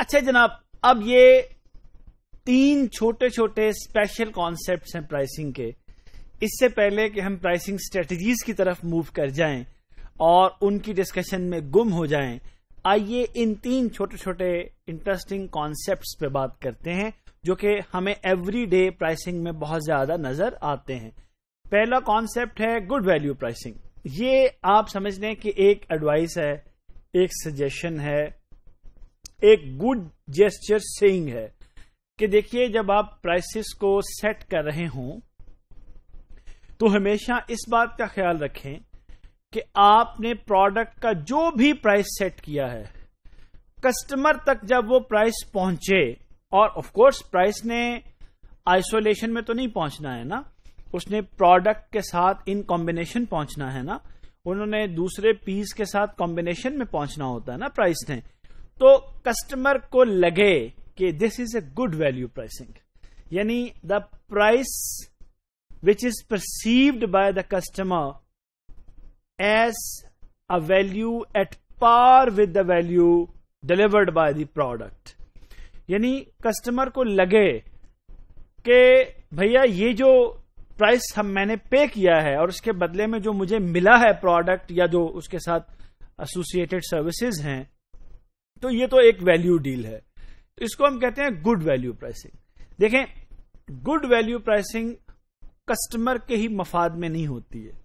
अच्छा जनाब, अब ये तीन छोटे छोटे स्पेशल कॉन्सेप्ट हैं प्राइसिंग के। इससे पहले कि हम प्राइसिंग स्ट्रेटजीज की तरफ़ मूव कर जाएँ और उनकी डिस्कशन में गुम हो जाएँ, आइए इन तीन छोटे छोटे इंटरेस्टिंग कॉन्सेप्ट्स पे बात करते हैं, जो कि हमें एवरी डे प्राइसिंग में बहुत ज़्यादा नज़र आते हैं। पहला कॉन्सेप्ट है गुड वैल्यू प्राइसिंग ये आप समझ लें कि एक एडवाइस है, एक सजेशन है एक गुड जेस्चर सेइंग है कि देखिए, जब आप प्राइसेस को सेट कर रहे हों तो हमेशा इस बात का ख्याल रखें कि आपने प्रोडक्ट का जो भी प्राइस सेट किया है कस्टमर तक जब वो प्राइस पहुँचे, और ऑफ़ कोर्स प्राइस ने आइसोलेशन में तो नहीं पहुँचना है ना, उसने प्रोडक्ट के साथ इन कॉम्बिनेशन पहुँचना है ना, उन्होंने दूसरे पीस के साथ कॉम्बिनेशन में पहुँचना होता है ना प्राइस ने। तो कस्टमर को लगे कि this is a good value pricing यानी the price which is perceived by the customer as a value at par with the value delivered by the product यानी कस्टमर को लगे कि भैया ये जो प्राइस हम मैंने पे किया है और उसके बदले में जो मुझे मिला है प्रोडक्ट या जो उसके साथ एसोसिएटेड सर्विसेज़ हैं तो ये तो एक वैल्यू डील है। तो इसको हम कहते हैं गुड वैल्यू प्राइसिंग देखें गुड वैल्यू प्राइसिंग कस्टमर के ही मफाद में नहीं होती है।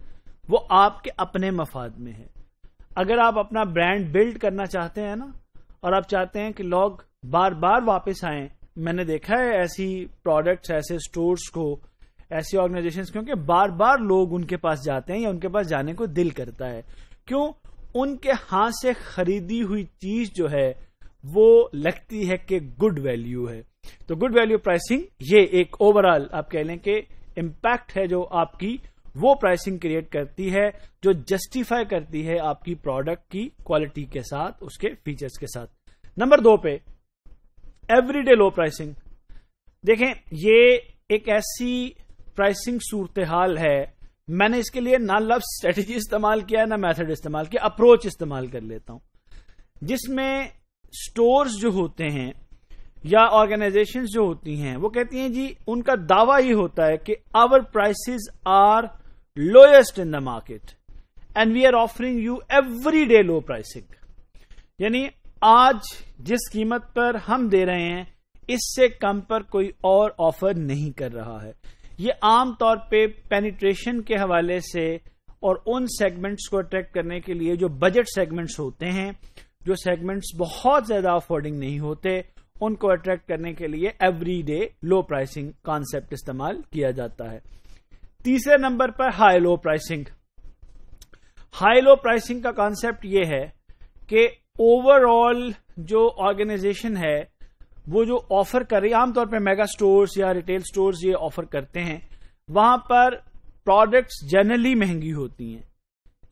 वो आपके अपने मफाद में है। अगर आप अपना ब्रांड बिल्ड करना चाहते हैं ना, और आप चाहते हैं कि लोग बार बार वापस आए, मैंने देखा है ऐसी प्रोडक्ट्स ऐसे स्टोर्स को, ऐसी ऑर्गेनाइजेशन क्योंकि बार बार लोग उनके पास जाते हैं या उनके पास जाने को दिल करता है। क्यों? उनके हाथ से खरीदी हुई चीज़ जो है, वो लगती है कि गुड वैल्यू है। तो गुड वैल्यू प्राइसिंग ये एक ओवरऑल आप कह लें कि इम्पैक्ट है जो आपकी, वो प्राइसिंग क्रिएट करती है, जो जस्टिफाई करती है आपकी प्रोडक्ट की क्वालिटी के साथ, उसके फीचर्स के साथ। नंबर दो पे एवरीडे लो प्राइसिंग देखें, ये एक ऐसी प्राइसिंग सूरत हाल है मैंने इसके लिए ना लव स्ट्रेटेजी इस्तेमाल किया है ना मेथड इस्तेमाल किया अप्रोच इस्तेमाल कर लेता हूँ। जिसमें स्टोर्स जो होते हैं या ऑर्गेनाइजेशन जो होती हैं, वो कहती हैं, जी, उनका दावा ही होता है कि our prices are lowest in the market and we are offering you every day low pricing यानी आज जिस कीमत पर हम दे रहे हैं, इससे कम पर कोई और ऑफ़र नहीं कर रहा है। ये आमतौर पे पेनिट्रेशन के हवाले से और उन सेगमेंट्स को अट्रैक्ट करने के लिए जो बजट सेगमेंट्स होते हैं, जो सेगमेंट्स बहुत ज़्यादा अफोर्डिंग नहीं होते, उनको अट्रैक्ट करने के लिए every day low pricing concept इस्तेमाल किया जाता है। तीसरे नंबर पर high low pricing high low pricing का कॉन्सेप्ट ये है कि ओवरऑल जो ऑर्गेनाइजेशन है वो जो ऑफ़र कर रही है, आमतौर पर मेगा स्टोर्स या रिटेल स्टोर्स ये ऑफ़र करते हैं, वहाँ पर प्रोडक्ट्स जनरली महँगी होती हैं।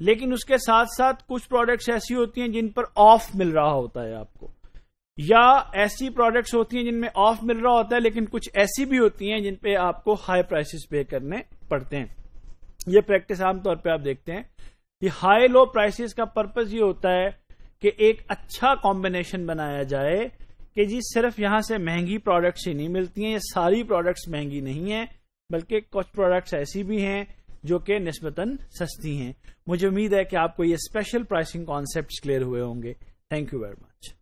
लेकिन उसके साथ साथ कुछ प्रोडक्ट्स ऐसी होती हैं जिन पर ऑफ़ मिल रहा होता है आपको। या ऐसी प्रोडक्ट्स होती हैं जिनमें ऑफ़ मिल रहा होता है, लेकिन कुछ ऐसी भी होती हैं जिन पे आपको हाई प्राइसेस पे करने पड़ते हैं। ये प्रैक्टिस आमतौर पे आप देखते हैं कि हाई लो प्राइसेस का पर्पज ये होता है कि एक अच्छा कॉम्बिनेशन बनाया जाए कि जी सिर्फ़ यहाँ से महँगी प्रोडक्ट्स ही नहीं मिलती हैं, ये सारी प्रोडक्ट्स महँगी नहीं है, बल्कि कुछ प्रोडक्ट्स ऐसी भी हैं जो कि निस्बतन सस्ती हैं। मुझे उम्मीद है कि आपको ये स्पेशल प्राइसिंग कॉन्सेप्ट क्लियर हुए होंगे। Thank you very much